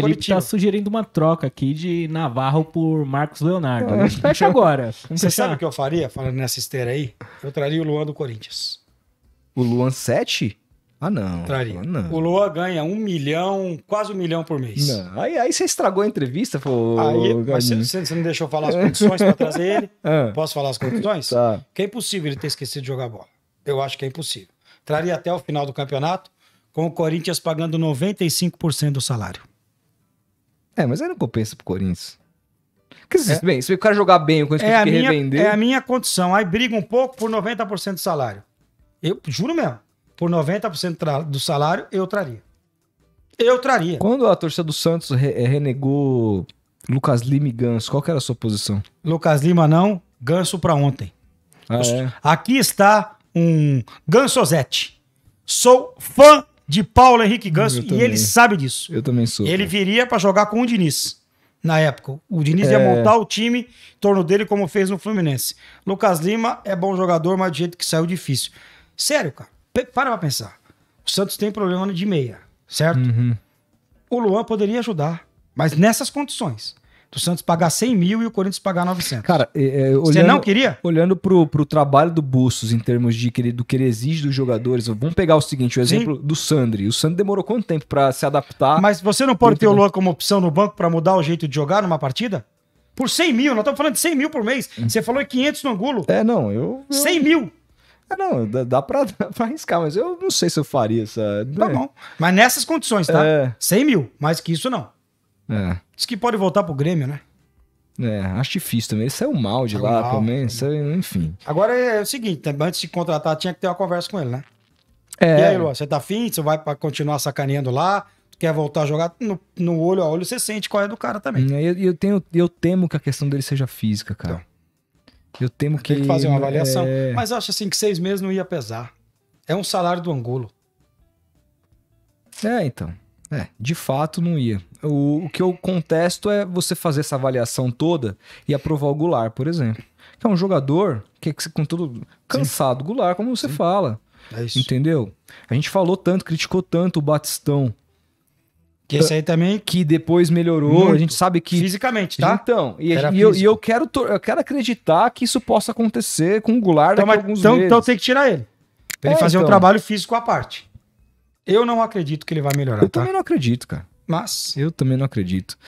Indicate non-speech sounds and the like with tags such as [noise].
Felipe Curitiba. tá sugerindo uma troca aqui de Navarro por Marcos Leonardo. Gente fecha agora. Vamos [laughs] Você fechar? sabe o que eu faria, falando nessa esteira aí? Eu traria o Luan do Corinthians. O Luan 7? Ah, não. Traria. Ah, não. O Luan ganha um milhão, quase um milhão por mês. Não. Aí, aí você estragou a entrevista, pô. Aí, mas você, você não deixou falar as condições pra trazer ele? [laughs] Ah, Posso falar as condições? tá. Que é impossível ele ter esquecido de jogar bola. Eu acho que é impossível. Traria até o final do campeonato, com o Corinthians pagando 95% do salário. É, mas aí não compensa pro Corinthians. Quer dizer, bem, se o cara jogar bem, o Corinthians É que minha, revender. é a minha condição. Aí briga um pouco por 90% do salário. Eu juro mesmo. Por 90% tra- do salário, eu traria. Eu traria. Quando a torcida do Santos re- eh, renegou Lucas Lima e Ganso, qual que era a sua posição? Lucas Lima não, ganso pra ontem. Ah, é? Aqui está um Gansozete. Sou fã de Paulo Henrique Ganso e ele sabe disso. Eu também sou. Ele viria pra jogar com o Diniz. Na época, o Diniz ia É. montar o time em torno dele como fez no Fluminense. Lucas Lima é bom jogador, mas do jeito que saiu difícil. Sério, cara. Para pra pensar. O Santos tem problema de meia, certo? Uhum. O Luan poderia ajudar, mas nessas condições. Do Santos pagar 100 mil e o Corinthians pagar 900. Cara, é, é, Você olhando, não queria? olhando pro, pro trabalho do Bustos em termos de que do que ele exige dos jogadores, vamos pegar o seguinte, o Sim. exemplo do Sandri. O Sandri demorou quanto tempo pra se adaptar? Mas você não pode ter o. Luan como opção no banco pra mudar o jeito de jogar numa partida? Por 100 mil, nós estamos falando de 100 mil por mês. Você falou em 500 no Angulo. É, não, eu... eu 100 mil. É, não, dá, dá, pra, [laughs] dá pra arriscar, mas eu não sei se eu faria essa... Tá bom. Mas nessas condições, tá? É. 100 mil. Mais que isso, não. É, Diz que pode voltar pro Grêmio, né? é, acho difícil também. Ele saiu mal de Saiu lá mal, também, saiu saiu- enfim. Agora é o seguinte, antes de contratar, tinha que ter uma conversa com ele, né? É, E aí, Luan, você tá afim? Você vai pra continuar sacaneando lá? Quer voltar a jogar? No, no olho a olho, você sente qual é do cara também. E eu, eu, tenho, eu temo que a questão dele seja física, cara. Eu temo que. Tem que fazer uma avaliação. é, Mas acho assim que seis meses não ia pesar. É um salário do Angulo. É, então. É, de fato não ia. O, o que eu contesto é você fazer essa avaliação toda e aprovar o Goulart, por exemplo. Que é um jogador que, que com tudo cansado, Goulart, como você fala. É. Entendeu? A gente falou tanto, criticou tanto o Batistão, Que esse aí também, que depois melhorou. Muito. A gente sabe que. fisicamente, tá? Então, e, e eu, e eu quero, eu quero acreditar que isso possa acontecer com o Goulart Então, mas- alguns então, então tem que tirar ele. Pra ele É, fazer um então. trabalho físico à parte. Eu não acredito que ele vai melhorar, Eu tá? também não acredito, cara. Mas Eu também não acredito.